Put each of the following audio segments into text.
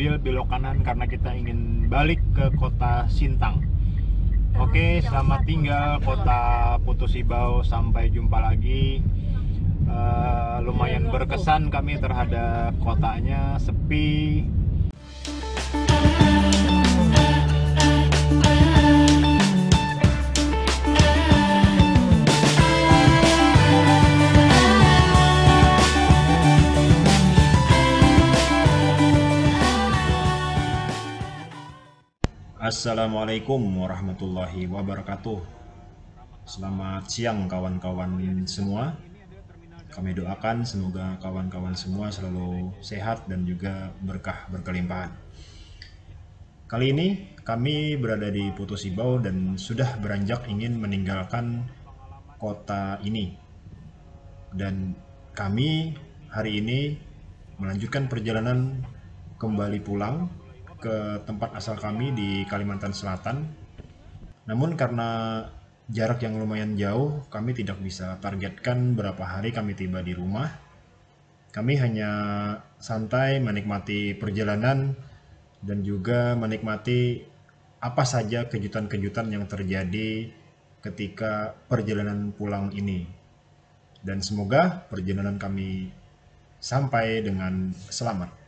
mobil belok kanan karena kita ingin balik ke kota Sintang. Oke, selamat tinggal kota Putu Sibau. Sampai jumpa lagi. Eh, lumayan berkesan kami terhadap kotanya sepi. Assalamualaikum warahmatullahi wabarakatuh. Selamat siang kawan-kawan semua. Kami doakan semoga kawan-kawan semua selalu sehat dan juga berkah berkelimpahan. Kali ini kami berada di Putu Sibau dan sudah beranjak ingin meninggalkan kota ini. Dan kami hari ini melanjutkan perjalanan kembali pulang ke tempat asal kami di Kalimantan Selatan. Namun karena jarak yang lumayan jauh, kami tidak bisa targetkan berapa hari kami tiba di rumah. Kami hanya santai menikmati perjalanan dan juga menikmati apa saja kejutan-kejutan yang terjadi ketika perjalanan pulang ini. Dan semoga perjalanan kami sampai dengan selamat.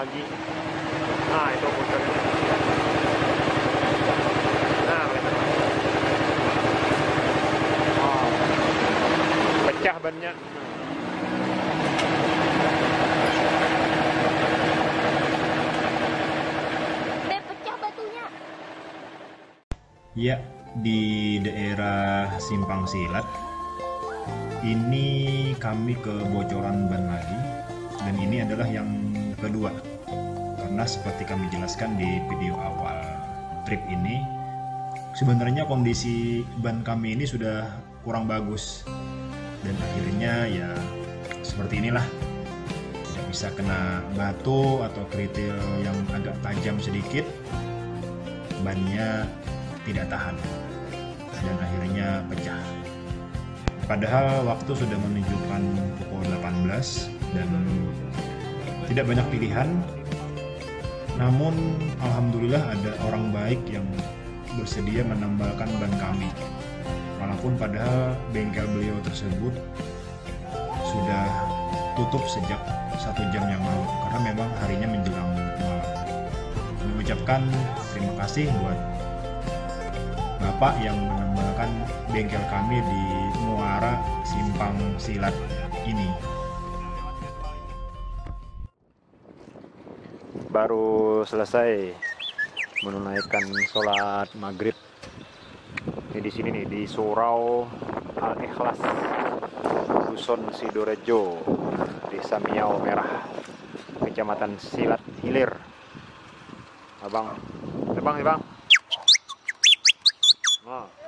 lagi. Nah itu puter. Nah bener. Oh. pecah banyak Ya, di daerah Simpang Silat. Ini kami ke bocoran ban lagi. Dan ini adalah yang kedua seperti kami jelaskan di video awal trip ini. Sebenarnya kondisi ban kami ini sudah kurang bagus. Dan akhirnya ya seperti inilah. Tidak bisa kena batu atau keritil yang agak tajam sedikit. Bannya tidak tahan. Dan akhirnya pecah. Padahal waktu sudah menunjukkan pukul 18 dan tidak banyak pilihan. Namun alhamdulillah ada orang baik yang bersedia menambahkan ban kami. Walaupun padahal bengkel beliau tersebut sudah tutup sejak satu jam yang lalu karena memang harinya menjelang malam. Mengucapkan terima kasih buat Bapak yang menambahkan bengkel kami di Muara Simpang Silat ini. Baru selesai menunaikan sholat maghrib. Ini di sini nih di Surau Al Ikhlas, Dusun Sidorejo, Desa Miau Merah, Kecamatan Silat Hilir. Abang, abang, abang. Oh.